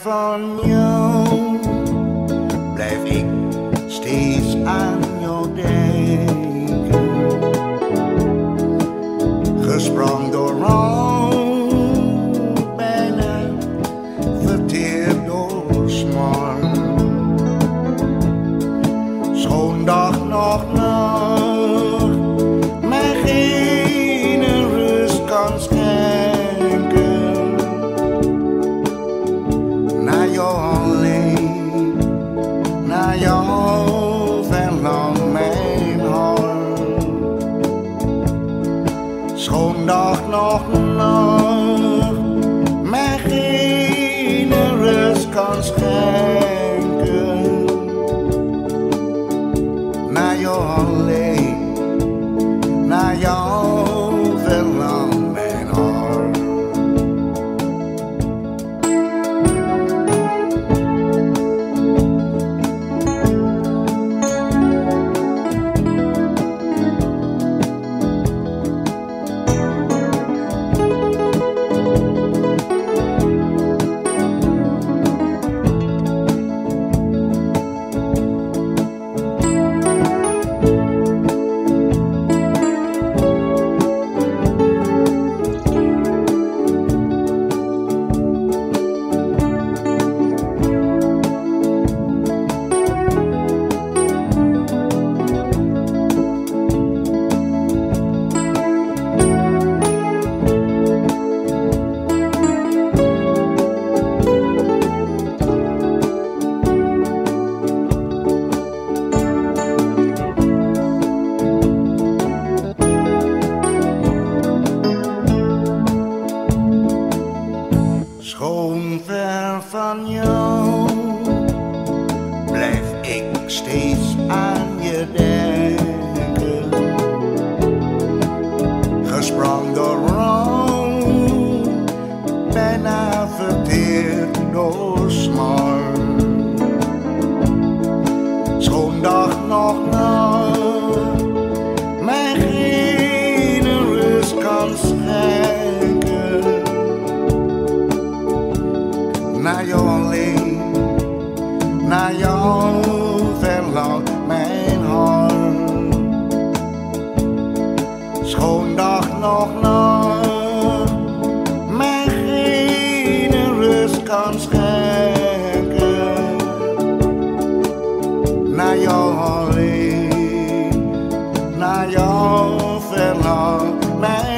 van jou blijf ik steeds aan jou denken. Gesprong door rood, bijna verteerd door smart. Schoon dag nog nacht, naar mijn. Schoon dag nog geen rust kan schenken. Schoon ver van jou blijf ik steeds aan je denken. Gesprong door schoon dag nog lang, mij geen rust kan schenken. Naar jou alleen, naar jou verlang, mij.